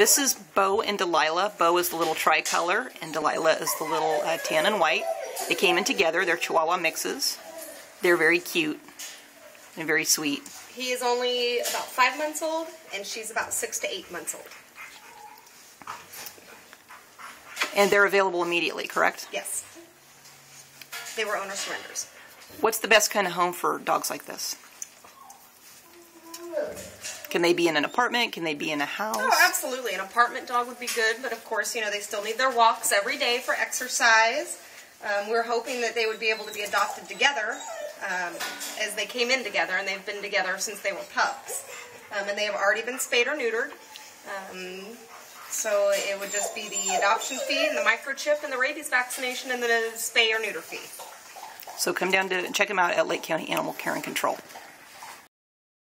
This is Beau and Delilah. Beau is the little tricolor, and Delilah is the little uh, tan and white. They came in together. They're Chihuahua mixes. They're very cute and very sweet. He is only about five months old, and she's about six to eight months old. And they're available immediately, correct? Yes. They were owner surrenders. What's the best kind of home for dogs like this? Can they be in an apartment? Can they be in a house? Oh, absolutely. An apartment dog would be good, but of course, you know, they still need their walks every day for exercise. Um, we're hoping that they would be able to be adopted together um, as they came in together, and they've been together since they were pups. Um, and they have already been spayed or neutered. Um, so it would just be the adoption fee and the microchip and the rabies vaccination and the spay or neuter fee. So come down to check them out at Lake County Animal Care and Control.